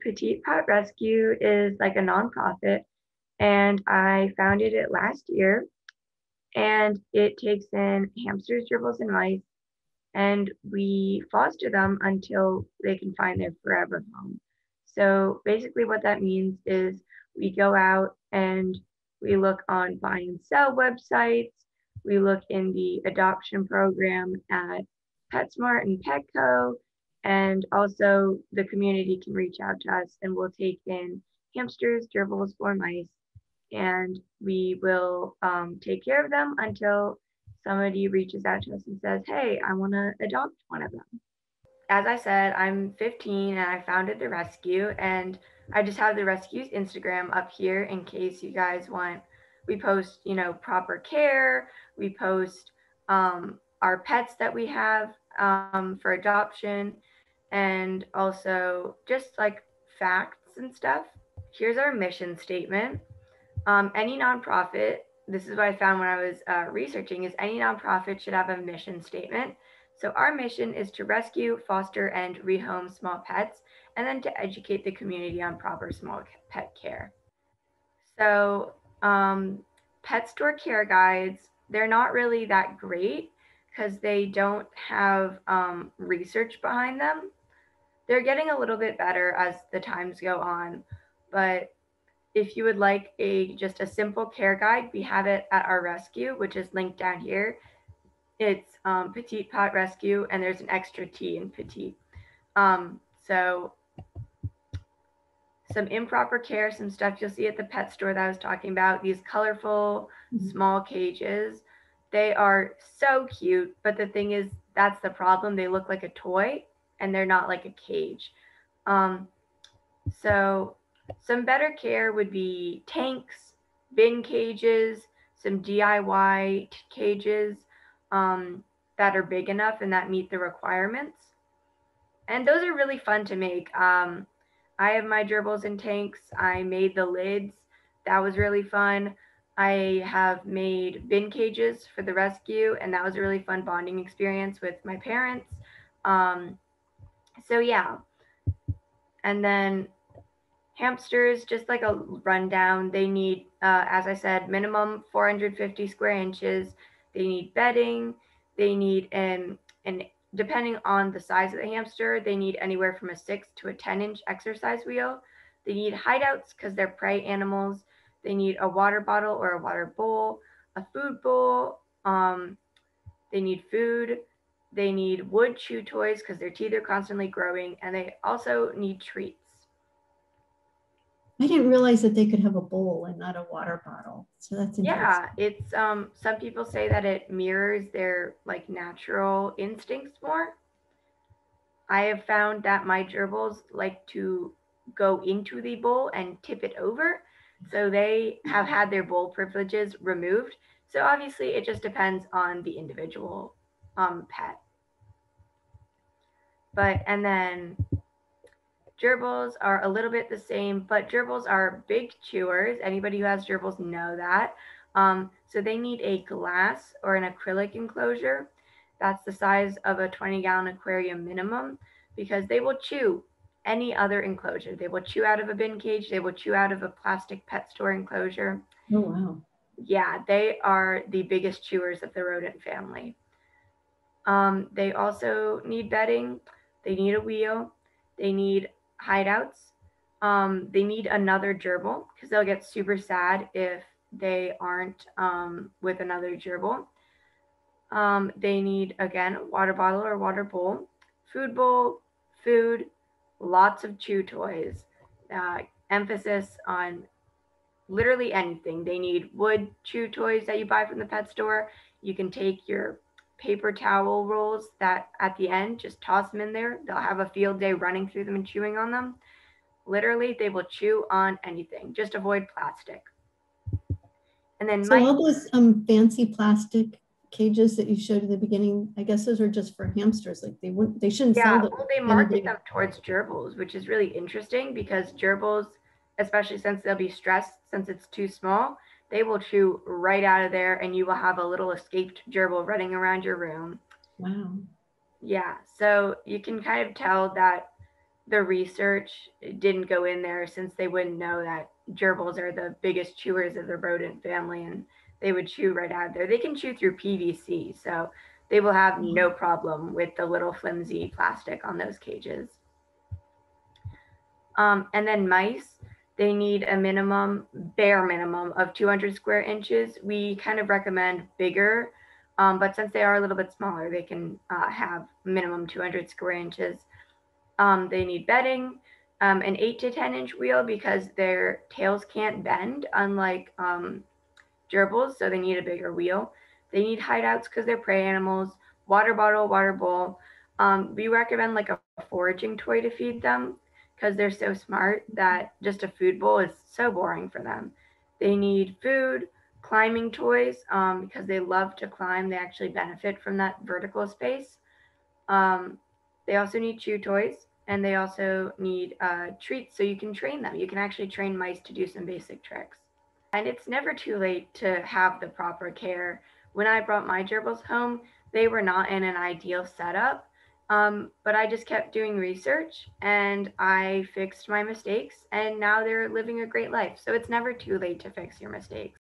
Petite Pattes Rescue is like a nonprofit, and I founded it last year. And it takes in hamsters, gerbils, and mice, and we foster them until they can find their forever home. So basically, what that means is we go out and we look on buy and sell websites. We look in the adoption program at PetSmart and Petco. And also, the community can reach out to us and we'll take in hamsters, gerbils, or mice. And we will um, take care of them until somebody reaches out to us and says, Hey, I want to adopt one of them. As I said, I'm 15 and I founded the rescue. And I just have the rescue's Instagram up here in case you guys want. We post, you know, proper care. We post um, our pets that we have um, for adoption and also just like facts and stuff. Here's our mission statement. Um, any nonprofit, this is what I found when I was uh, researching, is any nonprofit should have a mission statement. So our mission is to rescue, foster, and rehome small pets, and then to educate the community on proper small pet care. So um, pet store care guides, they're not really that great because they don't have um, research behind them. They're getting a little bit better as the times go on, but if you would like a just a simple care guide, we have it at our rescue, which is linked down here. It's um, Petite Pattes Rescue, and there's an extra T in Petite. Um, so some improper care, some stuff you'll see at the pet store that I was talking about. These colorful mm-hmm. small cages they are so cute, but the thing is, that's the problem. They look like a toy and they're not like a cage. Um, so, some better care would be tanks, bin cages, some DIY cages um, that are big enough and that meet the requirements. And those are really fun to make. Um, I have my gerbils in tanks. I made the lids. That was really fun. I have made bin cages for the rescue, and that was a really fun bonding experience with my parents. Um, so, yeah. And then hamsters, just like a rundown, they need, uh, as I said, minimum 450 square inches. They need bedding. They need an, an depending on the size of the hamster, they need anywhere from a six to a 10 inch exercise wheel. They need hideouts because they're prey animals. They need a water bottle or a water bowl, a food bowl. Um, they need food. They need wood chew toys because their teeth are constantly growing, and they also need treats. I didn't realize that they could have a bowl and not a water bottle. So that's yeah. It's um. Some people say that it mirrors their like natural instincts more. I have found that my gerbils like to go into the bowl and tip it over, so they have had their bowl privileges removed. So obviously, it just depends on the individual um, pet. But, and then gerbils are a little bit the same, but gerbils are big chewers. Anybody who has gerbils know that. Um, so they need a glass or an acrylic enclosure. That's the size of a 20 gallon aquarium minimum because they will chew any other enclosure. They will chew out of a bin cage, they will chew out of a plastic pet store enclosure. Oh, wow. Yeah, they are the biggest chewers of the rodent family. Um, they also need bedding, they need a wheel, they need hideouts, um, they need another gerbil because they'll get super sad if they aren't um, with another gerbil. Um, they need, again, water bottle or water bowl, food bowl, food, lots of chew toys, uh, emphasis on literally anything. They need wood chew toys that you buy from the pet store. You can take your paper towel rolls that at the end, just toss them in there. They'll have a field day running through them and chewing on them. Literally, they will chew on anything. Just avoid plastic. And then so my, all those um, fancy plastic cages that you showed at the beginning, I guess those are just for hamsters. Like they wouldn't, they shouldn't yeah, sell them. Well, they market them towards gerbils, which is really interesting because gerbils, especially since they'll be stressed since it's too small, they will chew right out of there and you will have a little escaped gerbil running around your room. Wow. Yeah. So you can kind of tell that the research didn't go in there since they wouldn't know that gerbils are the biggest chewers of the rodent family and they would chew right out of there. They can chew through PVC, so they will have no problem with the little flimsy plastic on those cages. Um, and then mice, they need a minimum, bare minimum of 200 square inches. We kind of recommend bigger, um, but since they are a little bit smaller, they can uh, have minimum 200 square inches. Um, they need bedding, um, an 8 to 10 inch wheel because their tails can't bend, unlike um, gerbils, so they need a bigger wheel. They need hideouts because they're prey animals, water bottle, water bowl. Um, we recommend like a foraging toy to feed them because they're so smart that just a food bowl is so boring for them. They need food, climbing toys um, because they love to climb. They actually benefit from that vertical space. Um, they also need chew toys and they also need uh, treats so you can train them. You can actually train mice to do some basic tricks. And it's never too late to have the proper care. When I brought my gerbils home, they were not in an ideal setup, um, but I just kept doing research and I fixed my mistakes, and now they're living a great life. So it's never too late to fix your mistakes.